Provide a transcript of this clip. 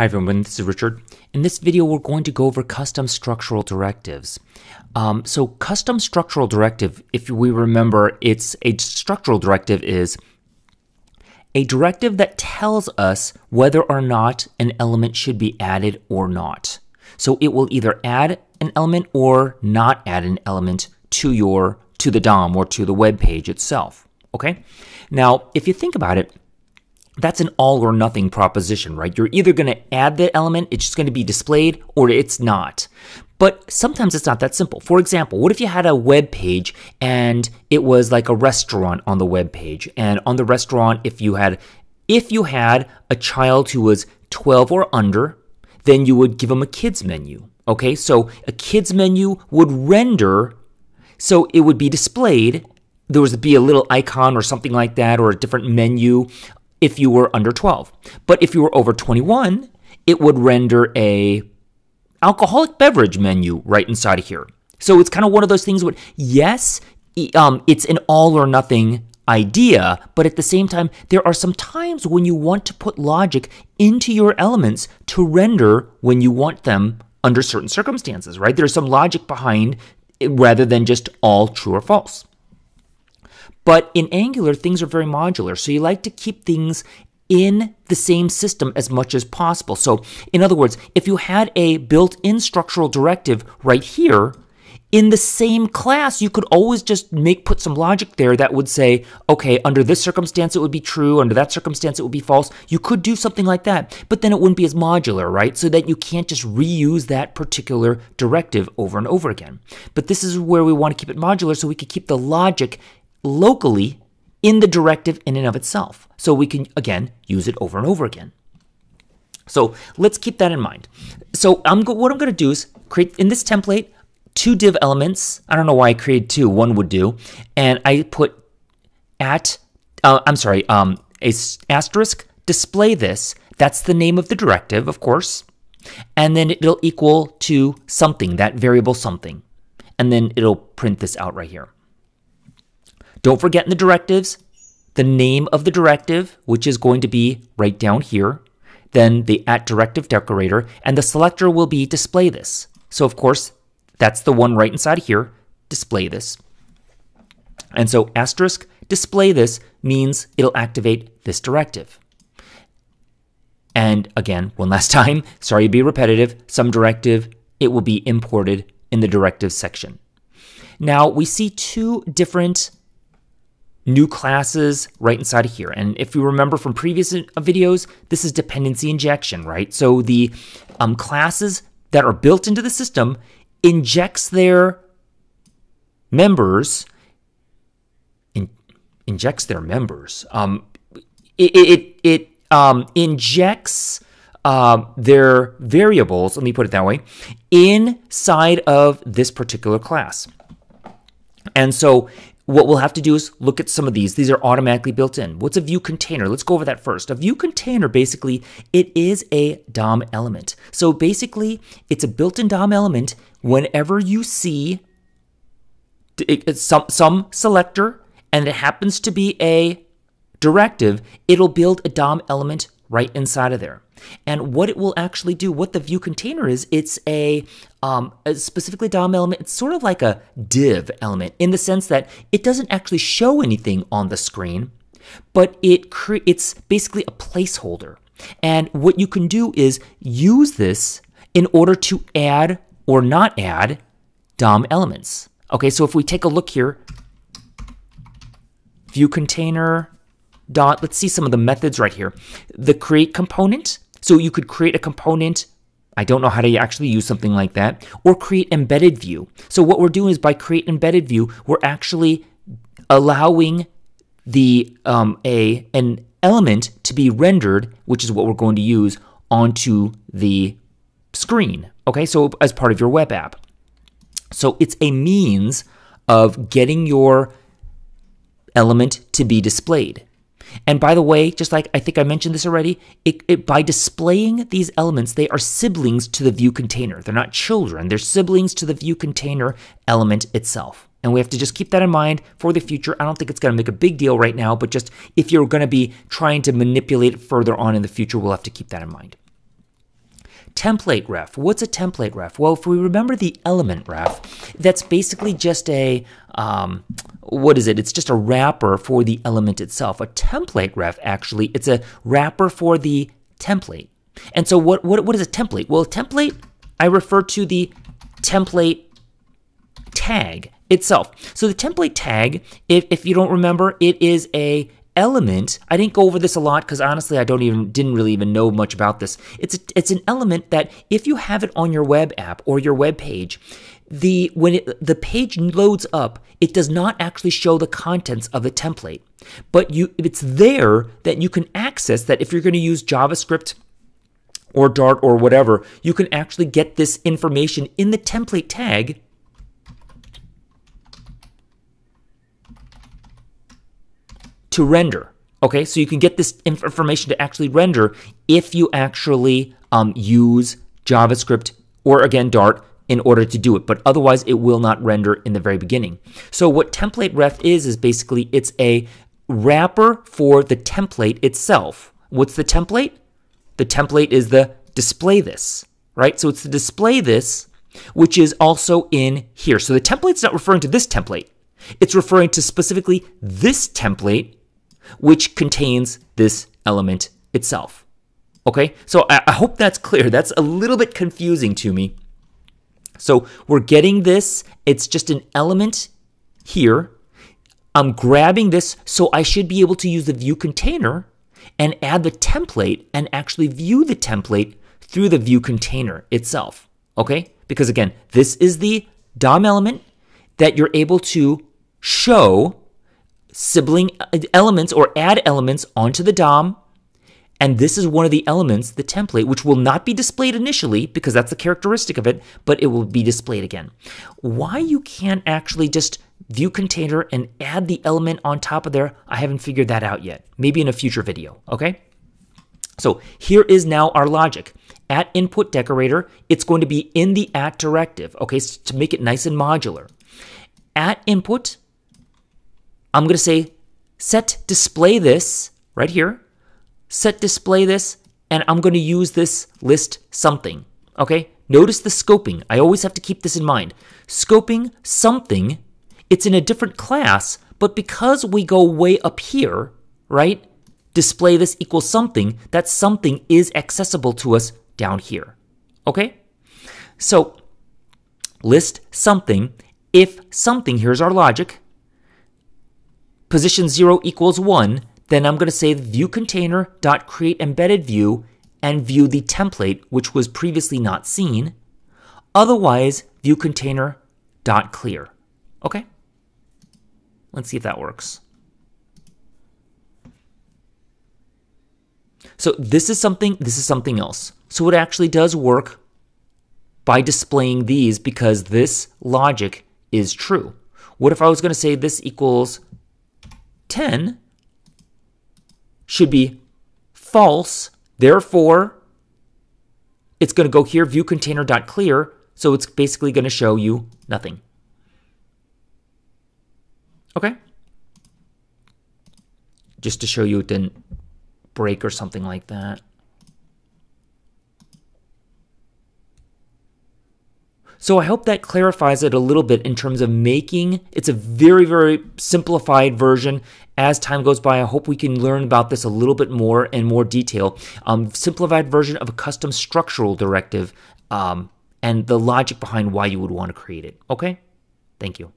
Hi everyone, this is Richard. In this video, we're going to go over custom structural directives. Um, so custom structural directive, if we remember, it's a structural directive is a directive that tells us whether or not an element should be added or not. So it will either add an element or not add an element to your to the DOM or to the web page itself. Okay? Now, if you think about it, that's an all or nothing proposition, right? You're either going to add the element, it's just going to be displayed, or it's not. But sometimes it's not that simple. For example, what if you had a web page and it was like a restaurant on the web page? And on the restaurant, if you had if you had a child who was 12 or under, then you would give them a kids menu. Okay, so a kids menu would render, so it would be displayed. There would be a little icon or something like that, or a different menu if you were under 12. But if you were over 21, it would render a alcoholic beverage menu right inside of here. So it's kind of one of those things where, yes, um, it's an all or nothing idea, but at the same time, there are some times when you want to put logic into your elements to render when you want them under certain circumstances, right? There's some logic behind rather than just all true or false. But in Angular, things are very modular. So you like to keep things in the same system as much as possible. So, in other words, if you had a built in structural directive right here, in the same class, you could always just make put some logic there that would say, okay, under this circumstance it would be true, under that circumstance it would be false. You could do something like that, but then it wouldn't be as modular, right? So that you can't just reuse that particular directive over and over again. But this is where we want to keep it modular so we could keep the logic locally in the directive in and of itself. So we can, again, use it over and over again. So let's keep that in mind. So I'm what I'm going to do is create in this template two div elements. I don't know why I created two. One would do, and I put at. Uh, I'm sorry. Um, a asterisk display this. That's the name of the directive, of course, and then it'll equal to something that variable something, and then it'll print this out right here. Don't forget in the directives, the name of the directive, which is going to be right down here, then the at directive decorator, and the selector will be display this. So of course, that's the one right inside here, display this. And so asterisk display this means it'll activate this directive. And again, one last time, sorry to be repetitive, some directive, it will be imported in the directives section. Now we see two different new classes right inside of here. And if you remember from previous videos, this is dependency injection, right? So the um, classes that are built into the system injects their members, in, injects their members. Um, it it, it um, injects uh, their variables, let me put it that way, inside of this particular class. And so what we'll have to do is look at some of these. These are automatically built in. What's a view container? Let's go over that first. A view container, basically, it is a DOM element. So basically, it's a built-in DOM element whenever you see some, some selector and it happens to be a directive, it'll build a DOM element right inside of there. And what it will actually do, what the view container is, it's a, um, a specifically DOM element. It's sort of like a div element in the sense that it doesn't actually show anything on the screen, but it it's basically a placeholder. And what you can do is use this in order to add or not add DOM elements. Okay, so if we take a look here, view container dot, let's see some of the methods right here. The create component, so you could create a component I don't know how to actually use something like that, or create embedded view. So what we're doing is by create embedded view, we're actually allowing the um, a an element to be rendered, which is what we're going to use onto the screen. Okay, so as part of your web app. So it's a means of getting your element to be displayed. And by the way, just like I think I mentioned this already, it, it, by displaying these elements, they are siblings to the view container. They're not children, they're siblings to the view container element itself. And we have to just keep that in mind for the future. I don't think it's going to make a big deal right now, but just if you're going to be trying to manipulate it further on in the future, we'll have to keep that in mind. Template ref. What's a template ref? Well, if we remember the element ref, that's basically just a, um, what is it? It's just a wrapper for the element itself. A template ref, actually, it's a wrapper for the template. And so what, what, what is a template? Well, a template, I refer to the template tag itself. So the template tag, if, if you don't remember, it is a element. I didn't go over this a lot because honestly, I don't even didn't really even know much about this. It's a, it's an element that if you have it on your web app or your web page, the when it, the page loads up, it does not actually show the contents of the template, but you it's there that you can access. That if you're going to use JavaScript or Dart or whatever, you can actually get this information in the template tag to render. Okay, so you can get this information to actually render if you actually um, use JavaScript or again Dart in order to do it, but otherwise it will not render in the very beginning. So what template ref is, is basically it's a wrapper for the template itself. What's the template? The template is the display this, right? So it's the display this, which is also in here. So the template's not referring to this template. It's referring to specifically this template which contains this element itself. Okay, so I, I hope that's clear. That's a little bit confusing to me. So we're getting this, it's just an element here. I'm grabbing this, so I should be able to use the view container and add the template and actually view the template through the view container itself. Okay? Because again, this is the DOM element that you're able to show sibling uh, elements or add elements onto the DOM. And this is one of the elements, the template, which will not be displayed initially because that's the characteristic of it, but it will be displayed again. Why you can't actually just view container and add the element on top of there, I haven't figured that out yet. Maybe in a future video, okay? So here is now our logic. At input decorator, it's going to be in the at directive, okay, so to make it nice and modular. At input, I'm going to say set display this right here, set display this, and I'm going to use this list something. Okay, notice the scoping. I always have to keep this in mind. Scoping something, it's in a different class, but because we go way up here, right, display this equals something, that something is accessible to us down here. Okay? So list something. If something, here's our logic, position 0 equals 1, then I'm going to say view container dot create embedded view and view the template which was previously not seen. Otherwise, view container dot clear. Okay? Let's see if that works. So this is something, this is something else. So it actually does work by displaying these because this logic is true. What if I was going to say this equals 10 should be false. Therefore, it's going to go here, view container dot clear. So it's basically going to show you nothing. Okay? Just to show you it didn't break or something like that. So I hope that clarifies it a little bit in terms of making it's a very, very simplified version. As time goes by, I hope we can learn about this a little bit more in more detail. Um, simplified version of a custom structural directive um, and the logic behind why you would want to create it. Okay? Thank you.